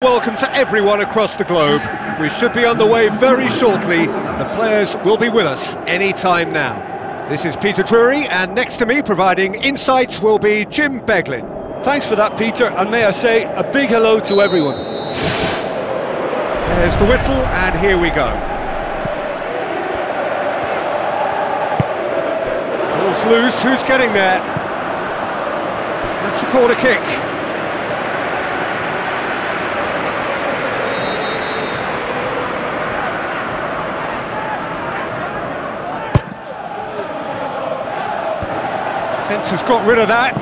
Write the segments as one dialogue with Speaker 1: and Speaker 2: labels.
Speaker 1: Welcome to everyone across the globe. We should be underway very shortly. The players will be with us any time now. This is Peter Drury, and next to me, providing insights, will be Jim Beglin.
Speaker 2: Thanks for that, Peter, and may I say a big hello to everyone.
Speaker 1: There's the whistle, and here we go. Ball's loose, who's getting there? That's a corner kick. Defence has got rid of that.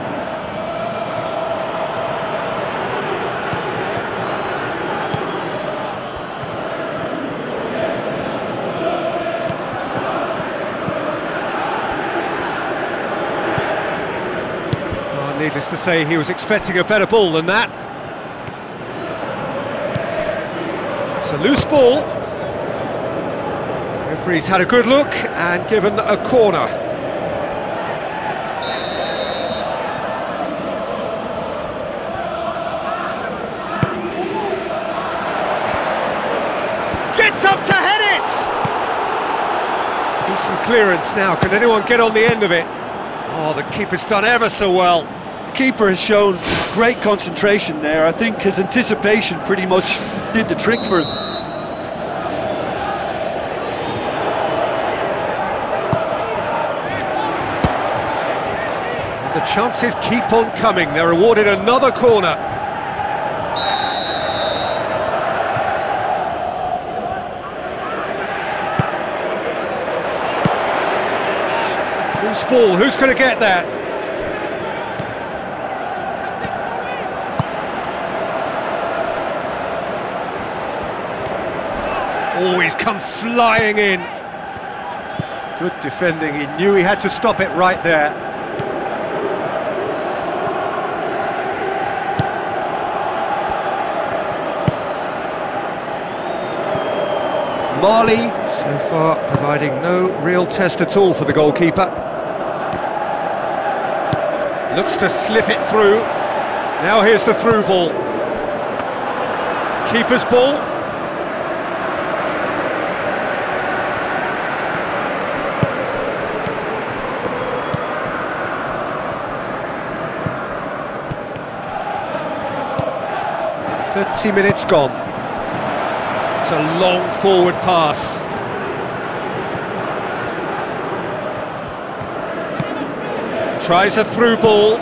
Speaker 1: Oh, needless to say, he was expecting a better ball than that. It's a loose ball. Referee's had a good look and given a corner. Gets up to head it! Decent clearance now, can anyone get on the end of it? Oh, the keeper's done ever so well.
Speaker 2: The keeper has shown great concentration there. I think his anticipation pretty much did the trick for him.
Speaker 1: The chances keep on coming, they're awarded another corner. Loose ball, who's going to get that? Oh, he's come flying in. Good defending, he knew he had to stop it right there. Mali, so far, providing no real test at all for the goalkeeper. Looks to slip it through. Now here's the through ball. Keeper's ball. Thirty minutes gone. It's a long forward pass. Tries a through ball.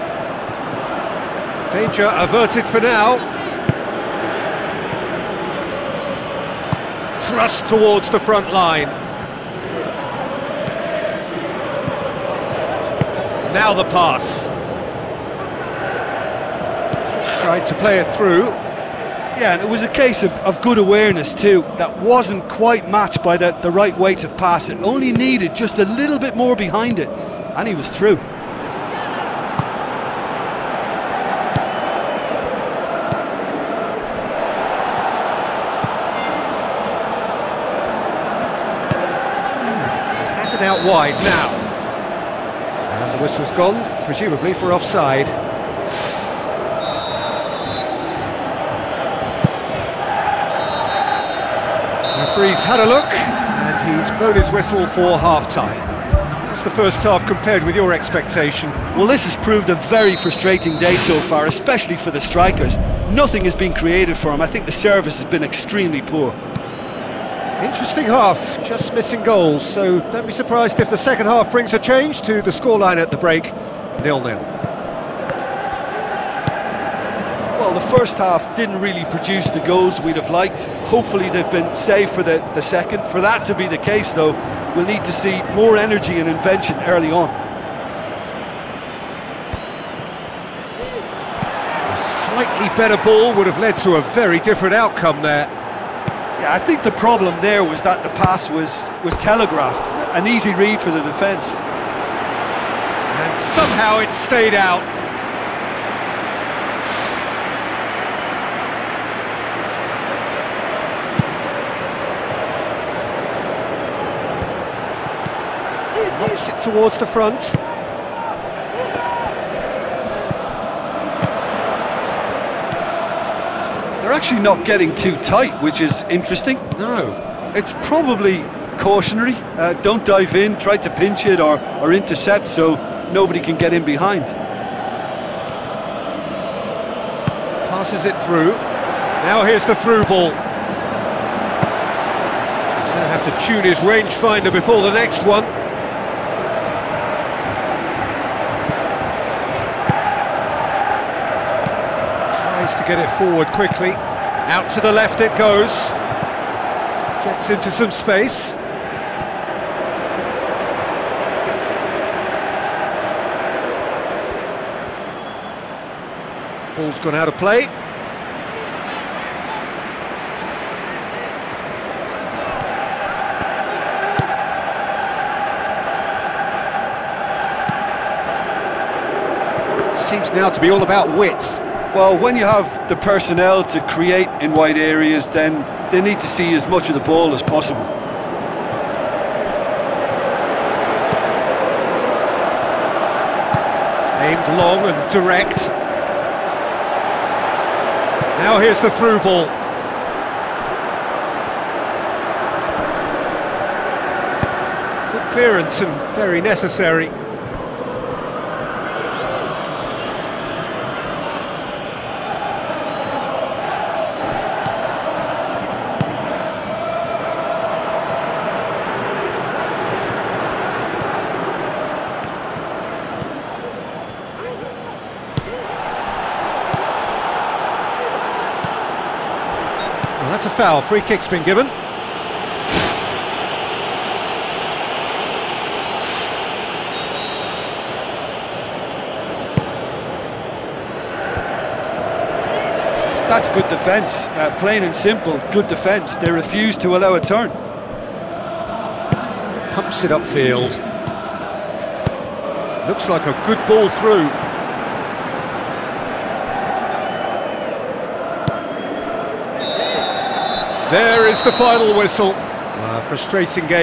Speaker 1: Danger averted for now. Thrust towards the front line. Now the pass. Tried to play it through.
Speaker 2: Yeah, and it was a case of, of good awareness too. That wasn't quite matched by the, the right weight of pass. It only needed just a little bit more behind it, and he was through.
Speaker 1: Out wide now. And the whistle's gone, presumably for offside. Referee's had a look, and he's blown his whistle for half-time. What's the first half compared with your expectation?
Speaker 2: Well, this has proved a very frustrating day so far, especially for the strikers. Nothing has been created for them. I think the service has been extremely poor.
Speaker 1: Interesting half, just missing goals, so don't be surprised if the second half brings a change to the scoreline at the break, nil-nil.
Speaker 2: Well, the first half didn't really produce the goals we'd have liked. Hopefully they've been saved for the, the second. For that to be the case, though, we'll need to see more energy and invention early on.
Speaker 1: A slightly better ball would have led to a very different outcome there.
Speaker 2: Yeah, I think the problem there was that the pass was, was telegraphed. An easy read for the defence.
Speaker 1: And somehow it stayed out. Knocks it towards the front.
Speaker 2: Actually not getting too tight, which is interesting.
Speaker 1: No.
Speaker 2: It's probably cautionary. Uh, don't dive in, try to pinch it or, or intercept so nobody can get in behind.
Speaker 1: Passes it through. Now here's the through ball. He's going to have to tune his rangefinder before the next one. Tries to get it forward quickly. Out to the left it goes. Gets into some space. Ball's gone out of play. Seems now to be all about width.
Speaker 2: Well, when you have the personnel to create in wide areas, then they need to see as much of the ball as possible.
Speaker 1: Aimed long and direct. Now here's the through ball. Good clearance and very necessary. That's a foul. Free kick's been given.
Speaker 2: That's good defence, uh, plain and simple, good defence. They refuse to allow a turn.
Speaker 1: Pumps it upfield. Looks like a good ball through. There is the final whistle. A frustrating game.